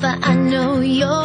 Papa, I know you're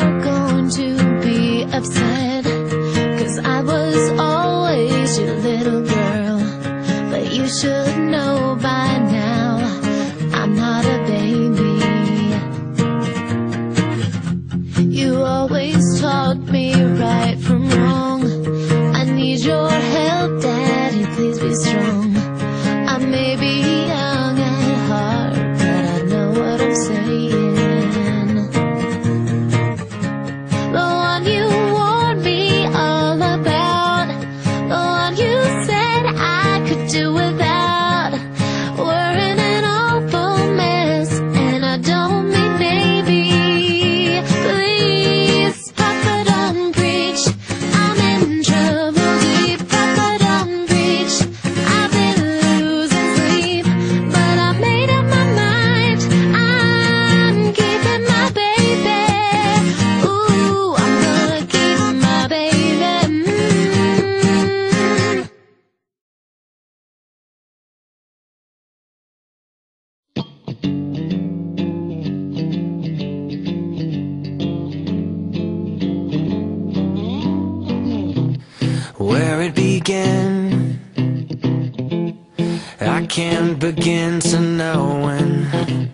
Can't begin to knowing,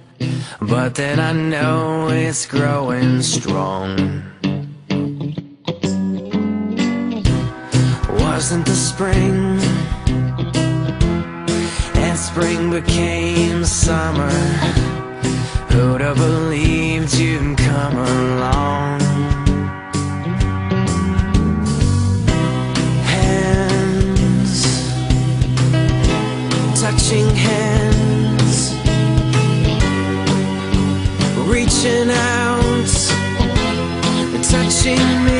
but that I know it's growing strong. Wasn't the spring, and spring became summer. Who'd have believed you'd touching me,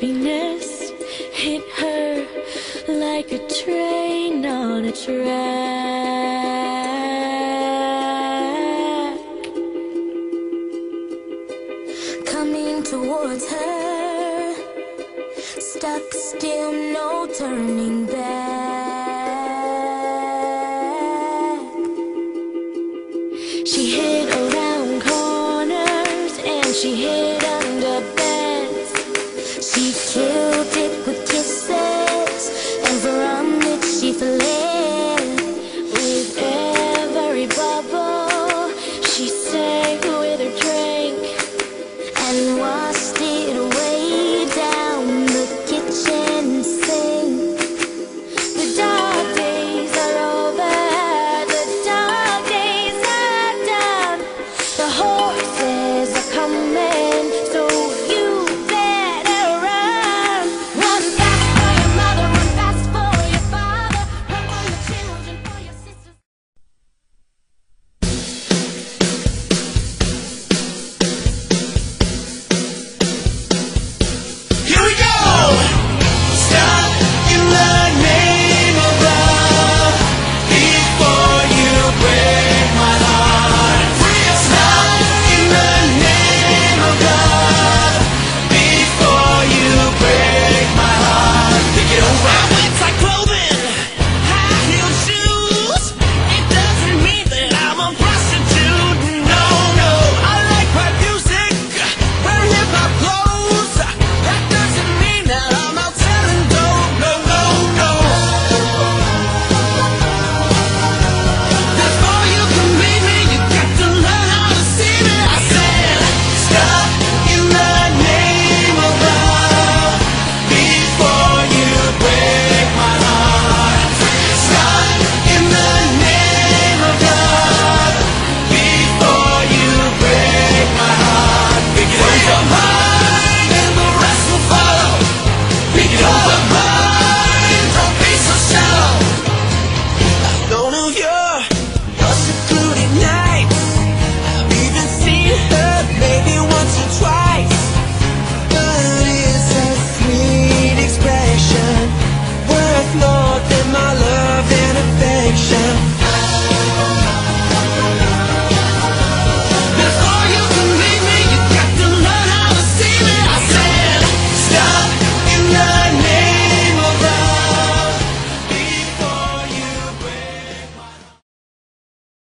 happiness hit her like a train on a track.